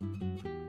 Música